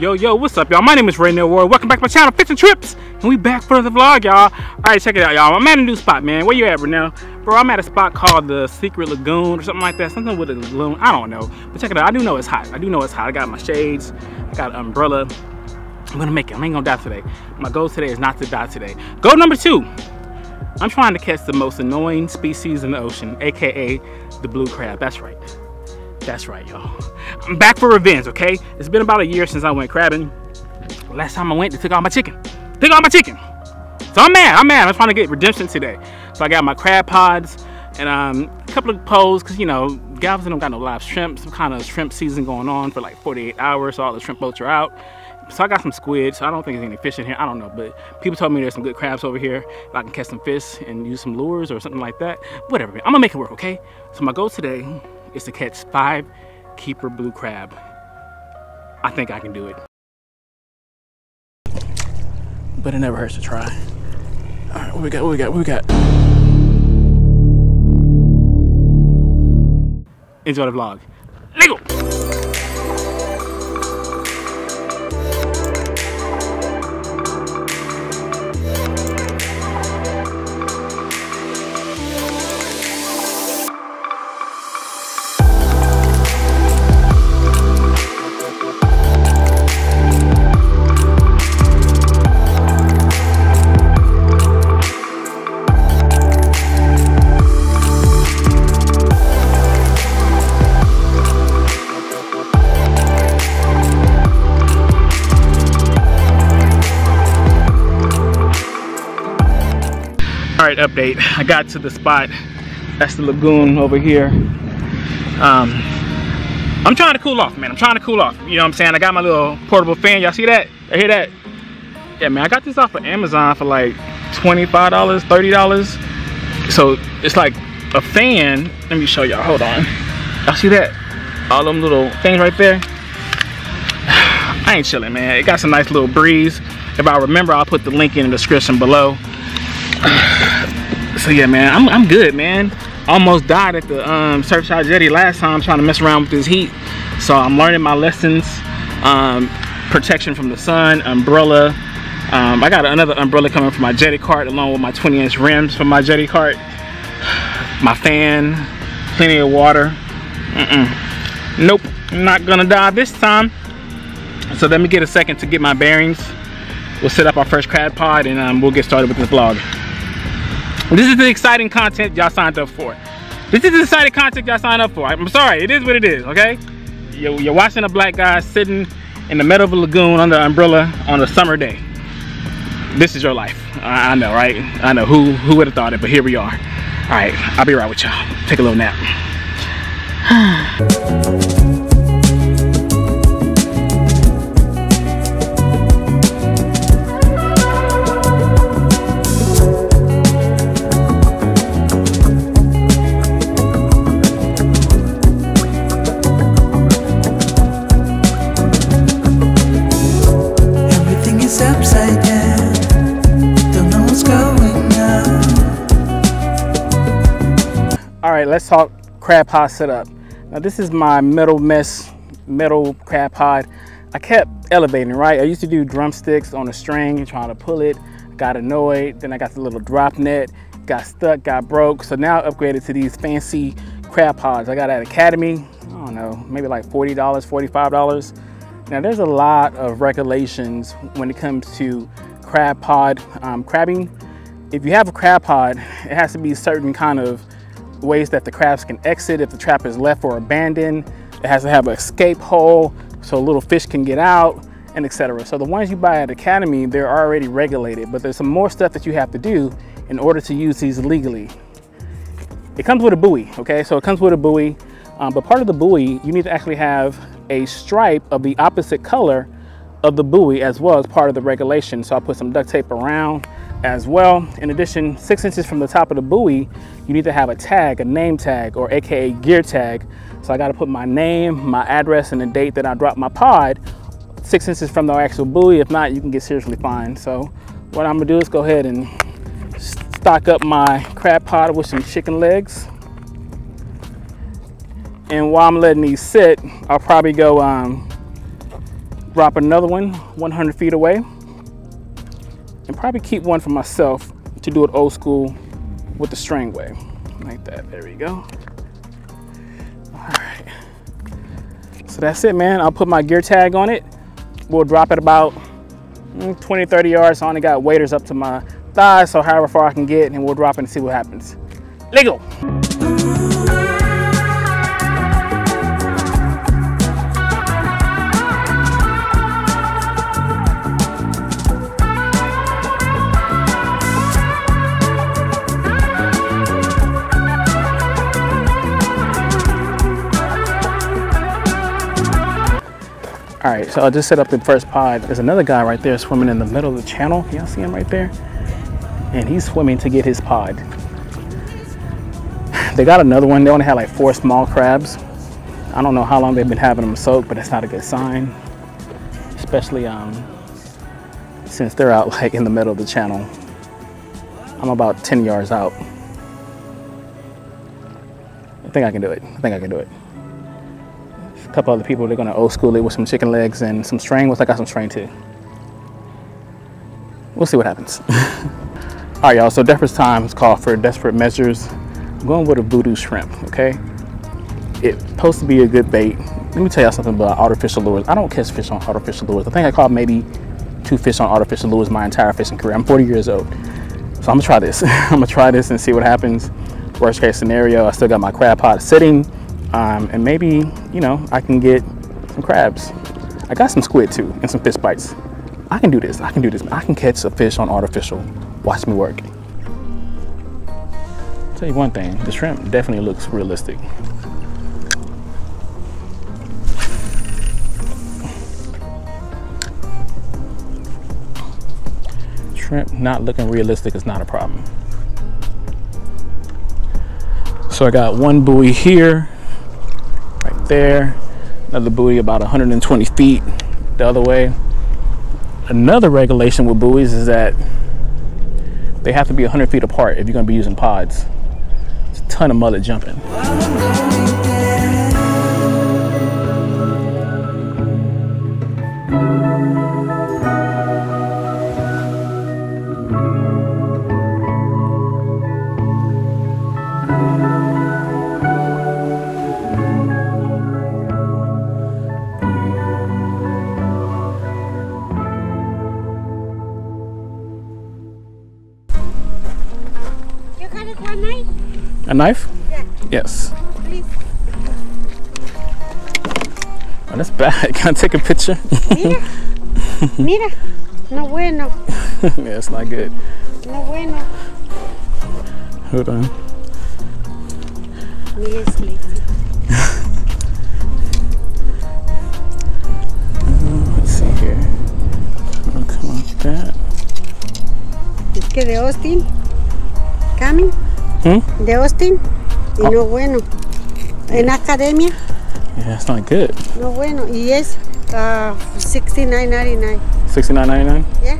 yo, yo, what's up, y'all? My name is Ray Ward. Welcome back to my channel, Fish & Trips. And we back for the vlog, y'all. All right, check it out, y'all. I'm at a new spot, man. Where you at right now? Bro, I'm at a spot called the Secret Lagoon or something like that. Something with a lagoon. I don't know. But check it out. I do know it's hot. I do know it's hot. I got my shades. I got an umbrella. I'm gonna make it. I ain't gonna die today. My goal today is not to die today. Goal number two. I'm trying to catch the most annoying species in the ocean, aka the blue crab. That's right. That's right, y'all. I'm back for revenge, okay? It's been about a year since I went crabbing. Last time I went, they took all my chicken. Took all my chicken. So I'm mad. I'm mad. I'm trying to get redemption today. So I got my crab pods and um, a couple of poles, because, you know, Galveston don't got no live shrimp. Some kind of shrimp season going on for like 48 hours, so all the shrimp boats are out. So I got some squid, so I don't think there's any fish in here. I don't know, but people told me there's some good crabs over here. I can catch some fish and use some lures or something like that. Whatever, I'm gonna make it work, okay? So my goal today is to catch five keeper blue crab. I think I can do it. But it never hurts to try. All right, what we got, what we got, what we got? Enjoy the vlog. Legal! Update. I got to the spot. That's the lagoon over here. Um, I'm trying to cool off, man. I'm trying to cool off. You know what I'm saying? I got my little portable fan. Y'all see that? I hear that? Yeah, man. I got this off of Amazon for like $25, $30. So it's like a fan. Let me show y'all. Hold on. Y'all see that? All them little things right there. I ain't chilling, man. It got some nice little breeze. If I remember, I'll put the link in the description below so yeah man I'm, I'm good man. Almost died at the um, Surfside Jetty last time trying to mess around with this heat. So I'm learning my lessons um, protection from the sun umbrella. Um, I got another umbrella coming from my jetty cart along with my 20 inch rims from my jetty cart. My fan plenty of water. Mm -mm. nope not gonna die this time. So let me get a second to get my bearings. We'll set up our first crab pod and um, we'll get started with this vlog this is the exciting content y'all signed up for. This is the exciting content y'all signed up for. I'm sorry, it is what it is, okay? You're, you're watching a black guy sitting in the middle of a lagoon under an umbrella on a summer day. This is your life. I, I know, right? I know, who, who would have thought it, but here we are. All right, I'll be right with y'all. Take a little nap. let's talk crab pod setup. Now this is my metal mesh, metal crab pod. I kept elevating, right? I used to do drumsticks on a string and trying to pull it. Got annoyed, then I got the little drop net, got stuck, got broke. So now I upgraded to these fancy crab pods. I got at Academy, I don't know, maybe like $40, $45. Now there's a lot of regulations when it comes to crab pod um, crabbing. If you have a crab pod, it has to be certain kind of ways that the crabs can exit if the trap is left or abandoned. It has to have an escape hole so little fish can get out and etc. So the ones you buy at Academy, they're already regulated, but there's some more stuff that you have to do in order to use these legally. It comes with a buoy, okay? So it comes with a buoy, um, but part of the buoy, you need to actually have a stripe of the opposite color of the buoy as well as part of the regulation. So I put some duct tape around as well. In addition, six inches from the top of the buoy, you need to have a tag, a name tag, or AKA gear tag. So I gotta put my name, my address, and the date that I dropped my pod six inches from the actual buoy. If not, you can get seriously fined. So what I'm gonna do is go ahead and stock up my crab pod with some chicken legs. And while I'm letting these sit, I'll probably go um, drop another one 100 feet away, and probably keep one for myself to do it old school with the string way. Like that, there we go. All right. So that's it, man. I'll put my gear tag on it. We'll drop it about mm, 20, 30 yards. I only got waders up to my thighs, so however far I can get, and we'll drop it and see what happens. Let so I just set up the first pod. There's another guy right there swimming in the middle of the channel. Y'all see him right there? And he's swimming to get his pod. They got another one. They only had like four small crabs. I don't know how long they've been having them soaked, but that's not a good sign. Especially um, since they're out like in the middle of the channel. I'm about 10 yards out. I think I can do it. I think I can do it a couple other people they're gonna old school it with some chicken legs and some string which i got some string too. We'll see what happens. All right y'all so desperate times call for desperate measures. I'm going with a VuDu Shrimp okay? It's supposed to be a good bait. Let me tell y'all something about artificial lures. I don't catch fish on artificial lures. I think i caught maybe two fish on artificial lures my entire fishing career. I'm 40 years old so i'm gonna try this. I'm gonna try this and see what happens. Worst case scenario i still got my crab pot sitting um, and maybe, you know, I can get some crabs. I got some squid too and some fish bites. I can do this. I can do this. I can catch a fish on artificial. Watch me work. Tell you one thing, the shrimp definitely looks realistic. Shrimp not looking realistic is not a problem. So I got one buoy here there. Another buoy about 120 feet the other way. Another regulation with buoys is that they have to be 100 feet apart if you're going to be using pods. It's a ton of mullet jumping. A knife? Yeah. Yes. Please. Oh, that's bad. Can I take a picture? Mira. Mira. No bueno. yeah, it's not good. No bueno. Hold on. Mira, es lazy. Let's see here. I'll come like that. Es que de Austin. Coming. Hmm? De Austin. Y Oh. no bueno. En academia. Yeah, it's not good. No bueno. Y es uh, 69.99. Sixty-nine ninety-nine. Yeah.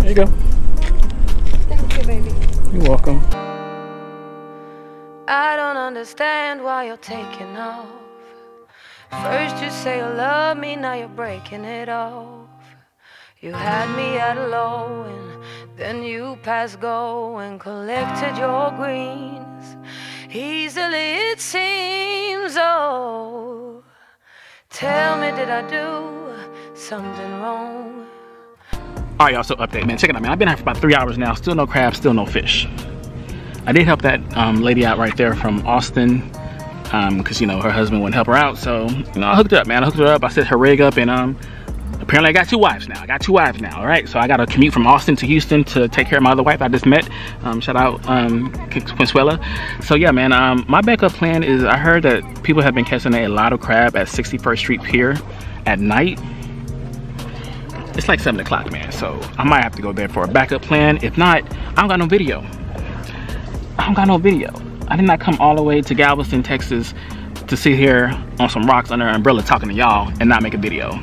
There you go. Thank you, baby. You're welcome. I don't understand why you're taking off. First you say you love me, now you're breaking it off. You had me at a low and then you passed go and collected your greens. Easily it seems, oh. Tell me, did I do something wrong? All right, y'all. So update, man. Check it out, man. I've been here for about three hours now. Still no crabs. Still no fish. I did help that um, lady out right there from Austin because you know her husband wouldn't help her out. So you know I hooked her up, man. I hooked her up. I set her rig up, and um, apparently I got two wives now. I got two wives now. All right, so I got to commute from Austin to Houston to take care of my other wife I just met. Um, shout out um, Consuela. So yeah, man. Um, my backup plan is I heard that people have been catching a lot of crab at 61st Street Pier at night it's like seven o'clock man so i might have to go there for a backup plan if not i don't got no video i don't got no video i did not come all the way to galveston texas to sit here on some rocks under an umbrella talking to y'all and not make a video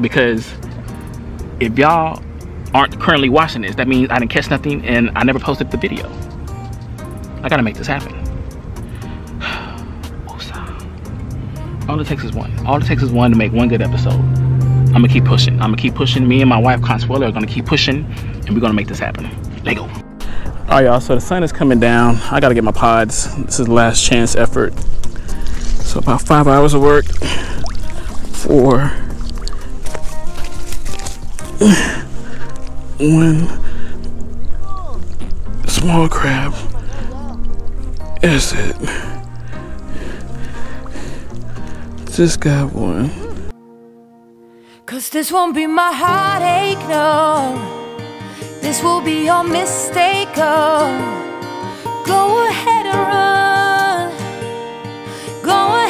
because if y'all aren't currently watching this. That means I didn't catch nothing and I never posted the video. I gotta make this happen. All it takes is one. All it takes is one to make one good episode. I'm gonna keep pushing. I'm gonna keep pushing. Me and my wife Consuelo are gonna keep pushing and we're gonna make this happen. Let go. All right, y'all, so the sun is coming down. I gotta get my pods. This is last chance effort. So about five hours of work for one small crab. Is it? Just got one. Cause this won't be my heartache, no. This will be your mistake, oh. Go ahead and run. Go ahead.